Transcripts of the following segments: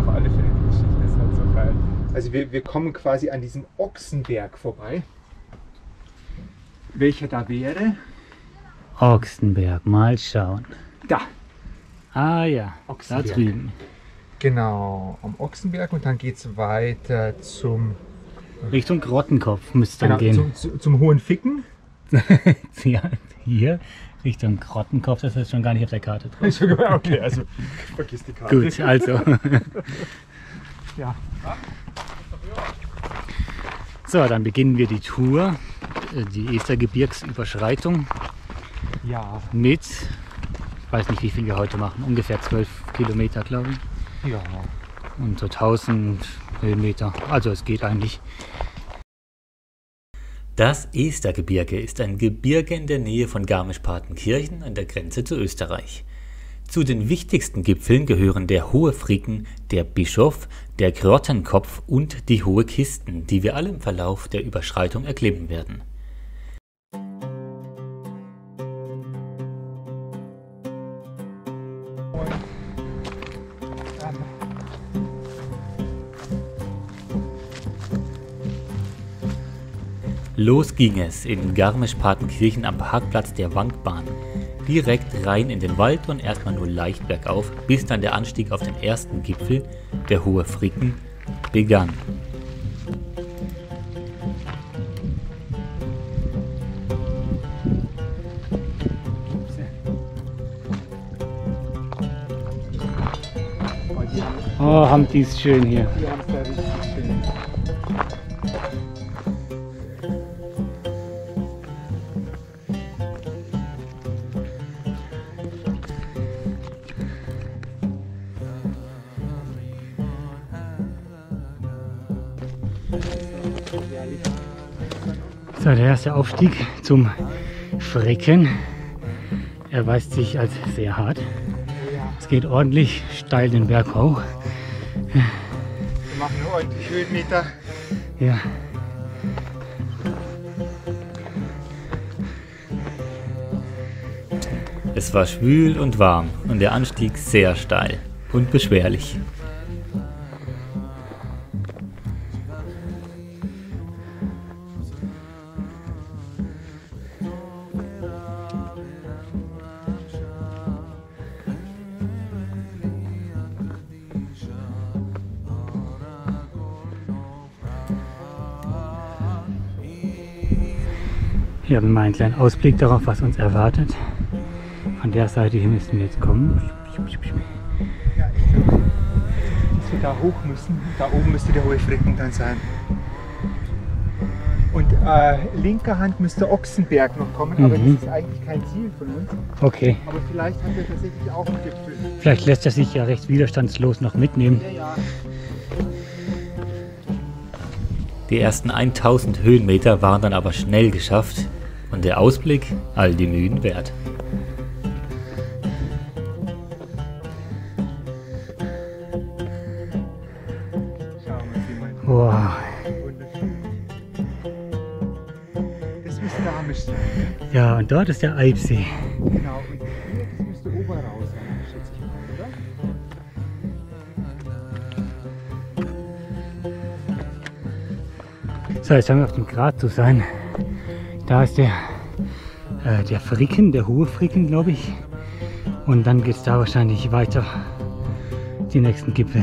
auf alle Fälle die Geschichte ist halt so geil. Also wir, wir kommen quasi an diesem Ochsenberg vorbei. Welcher da wäre? Ochsenberg, mal schauen. Da. Ah ja, Ochsenberg. da drüben. Genau, am Ochsenberg und dann geht es weiter zum, Richtung Grottenkopf müsste dann genau, gehen. zum, zu- zum Hohen Ficken. ja, hier Richtung Grottenkopf, das ist schon gar nicht auf der Karte drauf. okay, also vergiss die Karte. Gut, also. Ja. So, dann beginnen wir die Tour, äh, die Estergebirgsüberschreitung Ja, mit, ich weiß nicht, wie viel wir heute machen, ungefähr 12 Kilometer, glaube ich. ja. Und so 1000 Höhenmeter. Also es geht eigentlich. Das Estergebirge ist ein Gebirge in der Nähe von Garmisch-Partenkirchen an der Grenze zu Österreich. Zu den wichtigsten Gipfeln gehören der Hohe Fricken, der Bischof, der Grottenkopf und die Hohe Kisten, die wir alle im Verlauf der Überschreitung erklimmen werden. Los ging es in Garmisch-Partenkirchen am Parkplatz der Wankbahn. Direkt rein in den Wald und erstmal nur leicht bergauf, bis dann der Anstieg auf den ersten Gipfel, der Hohe Fricken, begann. Oh, haben die es schön hier. So, der erste Aufstieg zum Fricken erweist sich als sehr hart. Es geht ordentlich steil den Berg hoch. Wir machen ordentlich Höhenmeter. Ja. Es war schwül und warm und der Anstieg sehr steil und beschwerlich. Hier haben wir mal einen kleinen Ausblick darauf, was uns erwartet. Von der Seite hier müssen wir jetzt kommen. Ja, ich glaube, dass wir da hoch müssen. Da oben müsste der Hohe Fricken dann sein. Und äh, linker Hand müsste Ochsenberg noch kommen, aber Mhm. das ist eigentlich kein Ziel von uns. Okay, Aber vielleicht haben wir tatsächlich auch einen Gipfel. vielleicht lässt er sich ja recht widerstandslos noch mitnehmen. Ja, ja. Die ersten 1000 Höhenmeter waren dann aber schnell geschafft der Ausblick all die Mühen wert. Wow. Wunderschön. Das müsste Garmisch sein. Ja, und dort ist der Eibsee. Genau. Und hier, das müsste Oberrau sein, schätze ich mal, oder? So, jetzt haben wir auf dem Grat zu sein. Da ist der, äh, der Fricken, der hohe Fricken, glaube ich. Und dann geht es da wahrscheinlich weiter. Die nächsten Gipfel.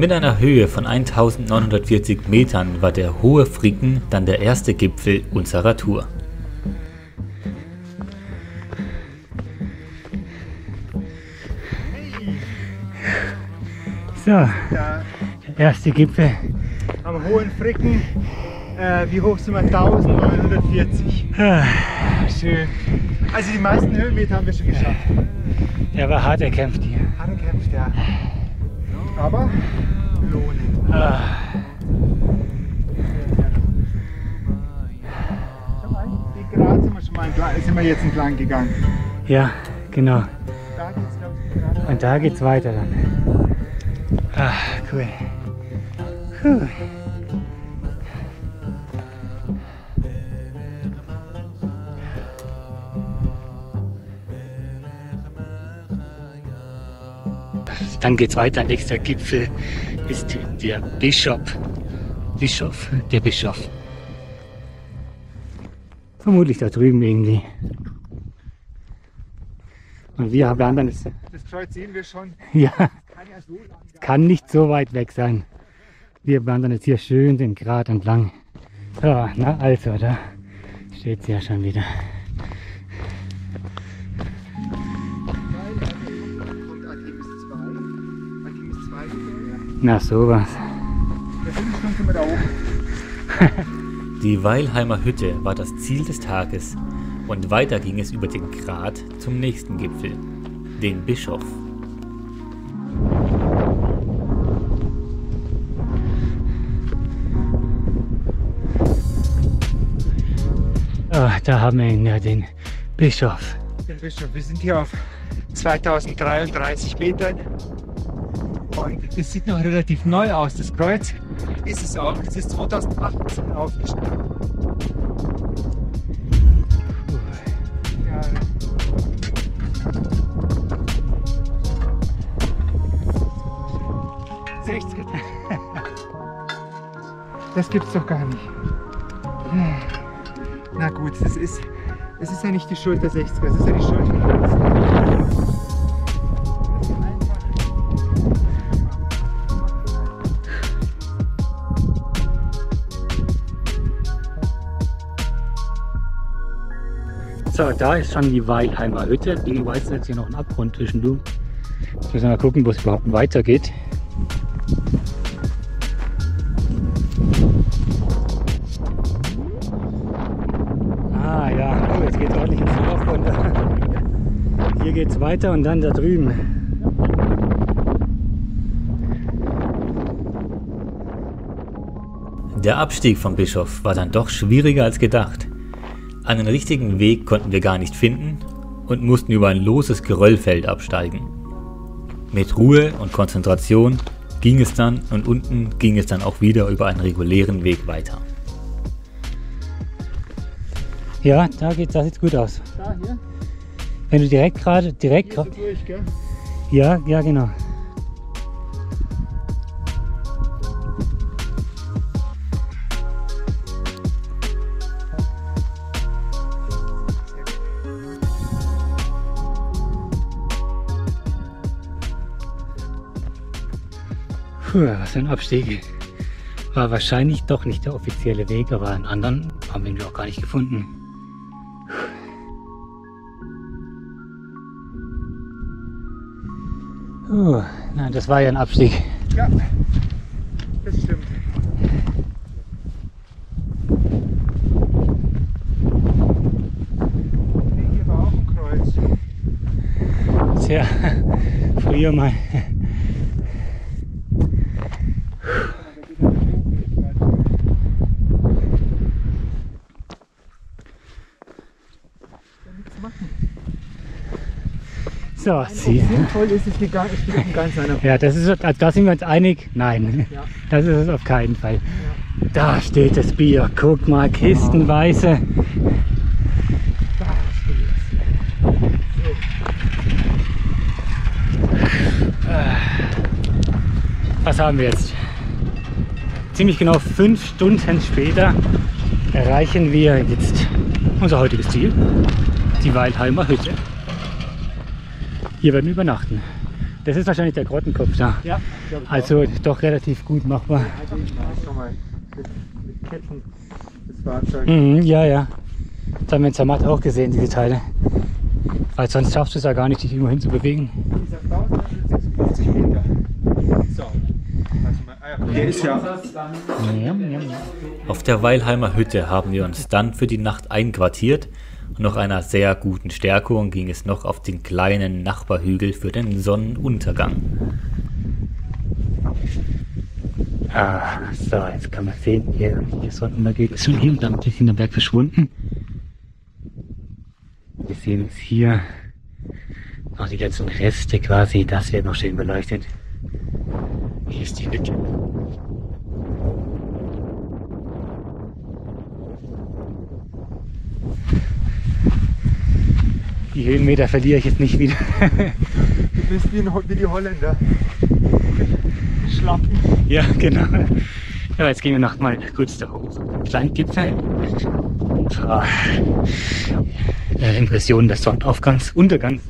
Mit einer Höhe von 1940 Metern war der Hohe Fricken dann der erste Gipfel unserer Tour. Da der erste Gipfel. am Hohen Fricken, äh, wie hoch sind wir? 1940. Ah, Schön. Also die meisten Höhenmeter haben wir schon geschafft. Der war hart erkämpft hier. Hart gekämpft, ja. Aber lohnend. Ah, Grat sind wir schon mal entlang, sind wir jetzt entlang gegangen. ja, genau. Und da geht's weiter dann. Ah, cool. Puh. Dann geht's weiter. Nächster Gipfel ist der Bischof. Bischof, der Bischof. Vermutlich da drüben irgendwie. Und wir haben dann das. Das Kreuz sehen wir schon. Ja. Kann nicht so weit weg sein. Wir wandern jetzt hier schön den Grat entlang. Ja, na also, da steht sie ja schon wieder. kommt Artemis 2. Artemis 2 wieder. Na sowas. Die Weilheimer Hütte war das Ziel des Tages und weiter ging es über den Grat zum nächsten Gipfel, den Bischof. Da haben wir ihn ja, den Bischof. Den Bischof. Wir sind hier auf 2033 Metern. Und es sieht noch relativ neu aus. Das Kreuz ist es auch. Es ist 2018 aufgestellt. Ja. Sechzig. Das gibt's doch gar nicht. Na gut, das ist, es ist ja nicht die Schuld der 60er, es ist ja die Schuld von uns. So, da ist schon die Weilheimer Hütte. Die weiß jetzt hier noch ein Abgrund zwischen du. Jetzt müssen wir mal gucken, wo es überhaupt weitergeht. Weiter und dann da drüben. Der Abstieg vom Bischof war dann doch schwieriger als gedacht. Einen richtigen Weg konnten wir gar nicht finden und mussten über ein loses Geröllfeld absteigen. Mit Ruhe und Konzentration ging es dann und unten ging es dann auch wieder über einen regulären Weg weiter. Ja, da geht das sieht gut aus. Da, hier, Wenn du direkt gerade, direkt gerade. Ja, ja, genau. Puh, was für ein Abstieg. War wahrscheinlich doch nicht der offizielle Weg, aber einen anderen haben wir auch gar nicht gefunden. Puh, nein, das war ja ein Abstieg. Ja, das stimmt. Hier war auch ein Kreuz. Tja, früher mal. So, sie. Sinnvoll ist es es steht auf einem ganz Ja, das ist, da sind wir uns einig. Nein, Ja. das ist es auf keinen Fall. Da steht das Bier. Guck mal, kistenweise. Da steht es. Was haben wir jetzt? Ziemlich genau fünf Stunden später erreichen wir jetzt unser heutiges Ziel, die Weilheimer Hütte. Hier werden wir übernachten. Das ist wahrscheinlich der Grottenkopf da. Ja. Also doch relativ gut machbar. Mhm, ja, ja. Das haben wir in Zermatt auch gesehen, diese Teile. Weil sonst schaffst du es ja gar nicht, dich irgendwo hin zu bewegen. Dieser 1156 Meter. So. Warte mal. Ah, der ist ja. Auf der Weilheimer Hütte haben wir uns dann für die Nacht einquartiert nach einer sehr guten Stärkung ging es noch auf den kleinen Nachbarhügel für den Sonnenuntergang. Ah, so, jetzt kann man sehen, hier, hier Sonnenuntergang ist schon hier und dann ist hinter Berg verschwunden. Wir sehen jetzt hier noch die ganzen Reste quasi, das wird noch schön beleuchtet. Hier ist die Hütte. Die Höhenmeter verliere ich jetzt nicht wieder. Du bist wie, ein, wie die Holländer. Schlappen. Ja, genau. Ja, jetzt gehen wir noch mal kurz da hoch, einen kleinen Gipfel. Ein paar äh, Impressionen des Sonnenaufgangs, Untergangs.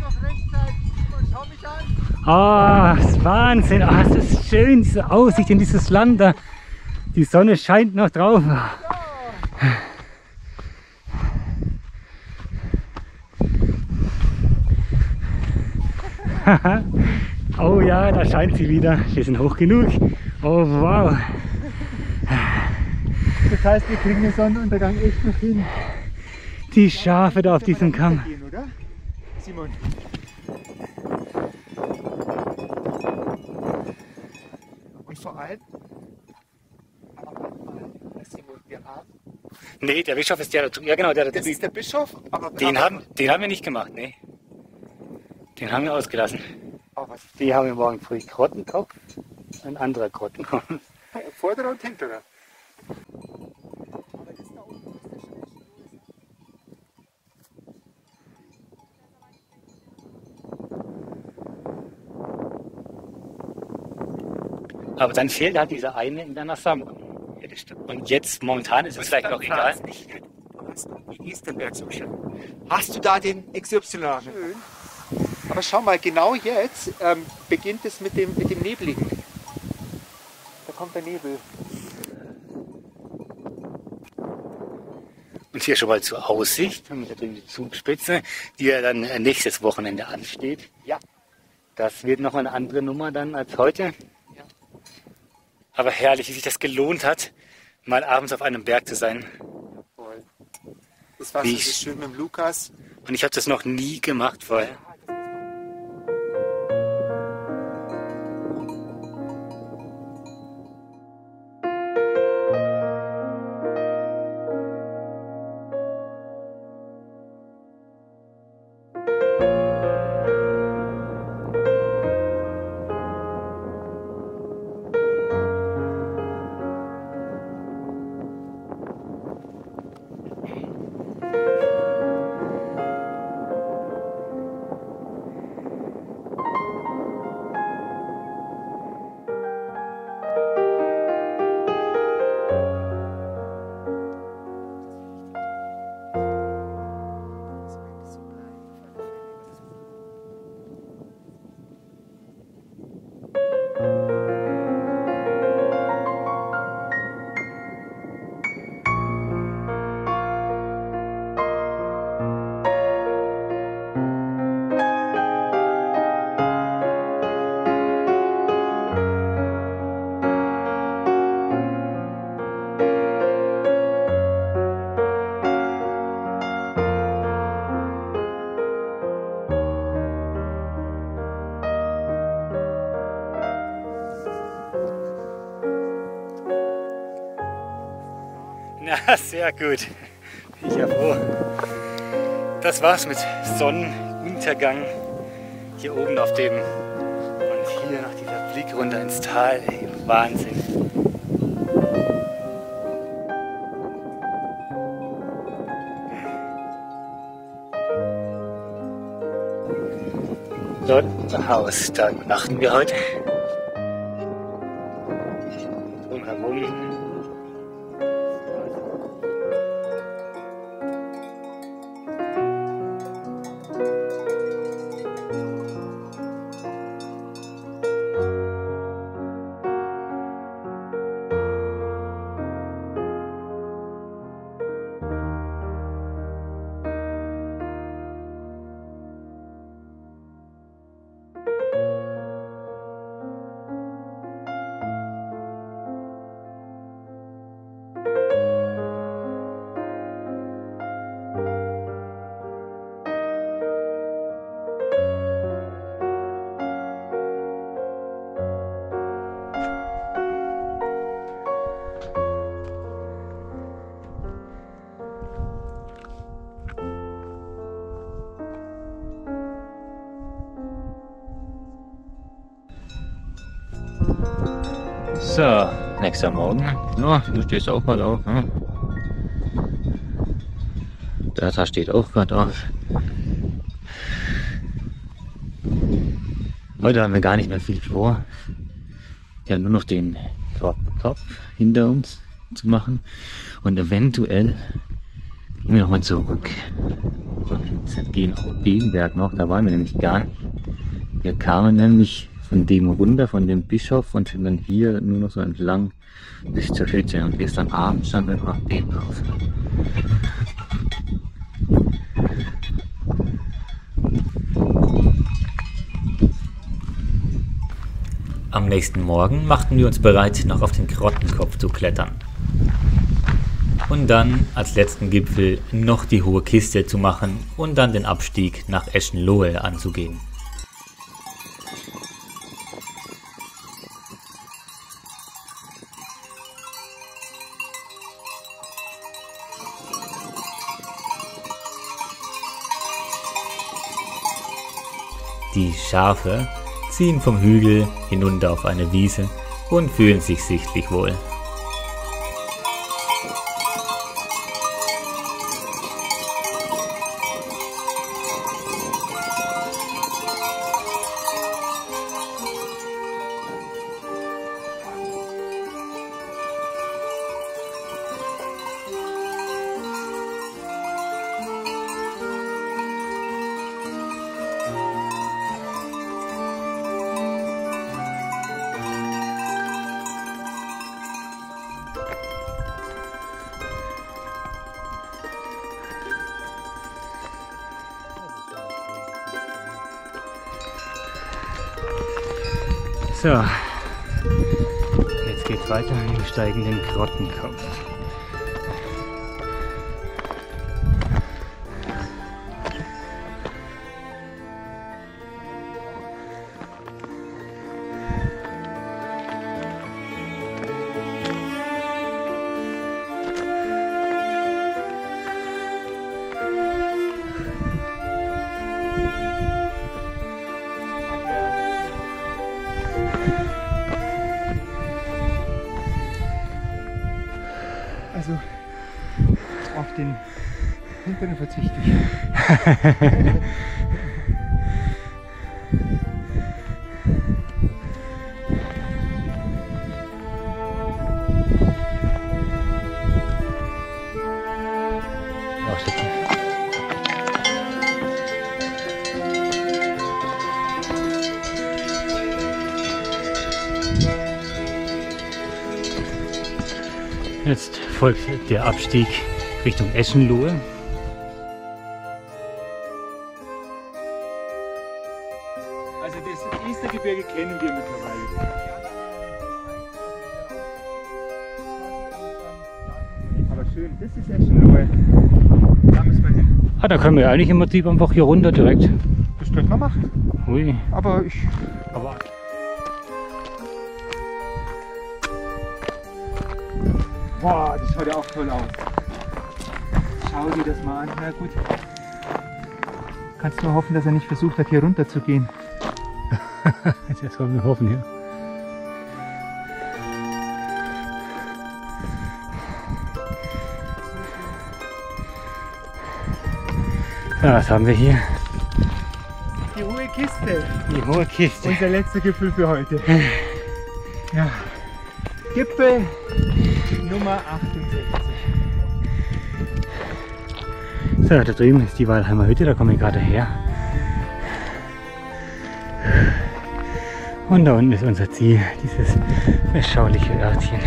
noch rechtzeitig. Simon, schau mich an. Ah, das ist Wahnsinn. Ah, das ist schön, diese Aussicht in dieses Land da. Die Sonne scheint noch drauf. oh ja, da scheint sie wieder. Wir sind hoch genug. Oh wow. Das heißt, wir kriegen den Sonnenuntergang echt noch hin. Die Schafe da auf diesem Kamm. Simon. Und vor allem, aber warte mal, Simon, wir haben, Nee, der Bischof ist der da drüben. Ja genau, der da das ist der Bischof, aber Den haben, den haben wir nicht gemacht, nee. Den haben wir ausgelassen. Oh, was? Die haben wir morgen früh Grottenkopf. Ein anderer Grottenkopf. Vorder- und Hinterer. Aber der dann fehlt halt dieser eine in deiner Sammlung. Und jetzt momentan ist es vielleicht auch egal. Du hast die Estenberg so schön. Hast du da den XY? Schön. Aber schau mal, genau jetzt ähm, beginnt es mit dem, mit dem Nebligen. Da kommt der Nebel. Und hier schon mal zur Aussicht mit der Zugspitze, die ja dann äh, nächstes Wochenende ansteht. Ja. Das wird noch eine andere Nummer dann als heute. Ja. Aber herrlich, wie sich das gelohnt hat, mal abends auf einem Berg zu sein. Das war Wie so schön mit dem Lukas. Und ich habe das noch nie gemacht vorher. Na, sehr gut. Ich ja froh. Das war's mit Sonnenuntergang hier oben auf dem und hier noch dieser Blick runter ins Tal. Ey, Wahnsinn. Dort Haus, da übernachten wir heute. So, Nächster Morgen. Ja, du stehst auch gerade auf. Ne? Der steht auch gerade auf. Heute haben wir gar nicht mehr viel vor. Haben nur noch den Kopf hinter uns zu machen. Und eventuell gehen wir nochmal zurück. Und gehen auf den Berg noch. Da waren wir nämlich gar nicht. Wir kamen nämlich von dem runter, von dem Bischof und sind dann hier nur noch so entlang bis zur Hütte. Und gestern Abend standen wir noch dem drauf. Am nächsten Morgen machten wir uns bereit, noch auf den Grottenkopf zu klettern. Und dann als letzten Gipfel noch die hohe Kiste zu machen und dann den Abstieg nach Eschenlohe anzugehen. Die Schafe ziehen vom Hügel hinunter auf eine Wiese und fühlen sich sichtlich wohl. So, jetzt geht's weiter. Wir den Grottenkopf. Hinteren verzichte ich. folgt der Abstieg Richtung Eschenlohe. Estergebirge kennen wir mittlerweile. Aber schön, das ist Eschenlohe. Da müssen wir hin. Ah, da können wir eigentlich im Prinzip einfach hier runter direkt. Das könnte man machen. Ui. Aber ich. Boah, das schaut ja auch toll aus. Schau dir das mal an. Na gut. Kannst nur hoffen, dass er nicht versucht hat, hier runter zu gehen. das wollen wir hoffen, ja. Ja, was haben wir hier? Die hohe Kiste. Die hohe Kiste. Unser letzter Gipfel für heute. Ja. Gipfel Nummer 68. So, da drüben ist die Walheimer Hütte, da komme ich gerade her. Und da unten ist unser Ziel, dieses beschauliche Örtchen.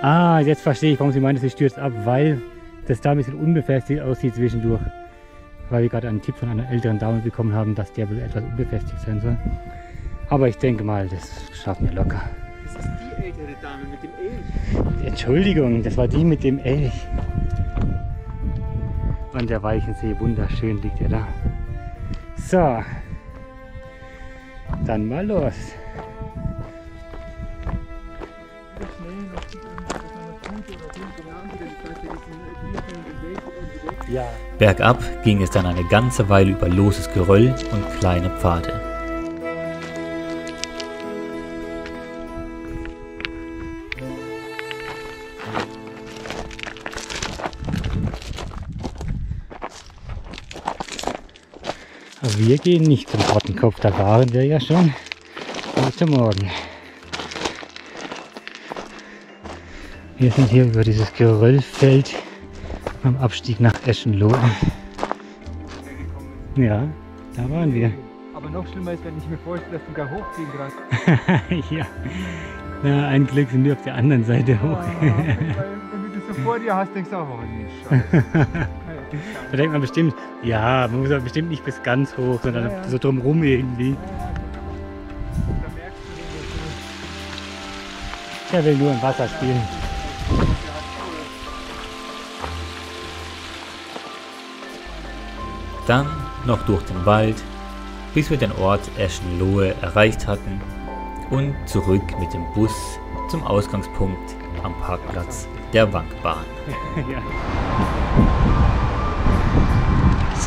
Ja. Ah, jetzt verstehe ich, warum sie meint, sie stürzt ab, weil das da ein bisschen unbefestigt aussieht zwischendurch. Weil wir gerade einen Tipp von einer älteren Dame bekommen haben, dass der wohl etwas unbefestigt sein soll. Aber ich denke mal, das schaffen wir locker. Das ist die ältere Dame mit dem Elch. Entschuldigung, das war die mit dem Elch. Und der Weichensee, wunderschön liegt er da. So, dann mal los. Bergab ging es dann eine ganze Weile über loses Geröll und kleine Pfade. Wir gehen nicht zum Rottenkopf, da waren wir ja schon heute Morgen. Wir sind hier über dieses Geröllfeld am Abstieg nach Eschenlohe. Ja, da waren wir. Aber noch schlimmer ist, wenn ich mir vorstelle, dass die da hochgehen gerade. ja. ja, ein Glück sind wir auf der anderen Seite hoch. Ja, weil, wenn du das so vor dir hast, denkst du auch, oh nee, Scheiße. Da denkt man bestimmt, ja, man muss aber bestimmt nicht bis ganz hoch, sondern Ja, ja. so drumrum irgendwie. Der will nur im Wasser spielen. Dann noch durch den Wald, bis wir den Ort Eschenlohe erreicht hatten und zurück mit dem Bus zum Ausgangspunkt am Parkplatz der Wankbahn. ja.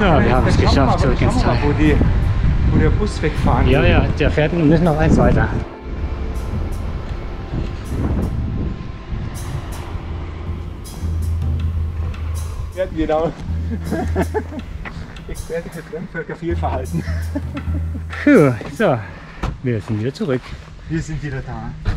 So, wir haben es geschafft, zurück ins Tal. wo, die, wo der Bus wegfahren Ja, ja, der fährt wir müssen noch eins weiter. Ja, genau. Experte für Fremdvölkervielverhalten. Puh, so, wir sind wieder zurück. Wir sind wieder da.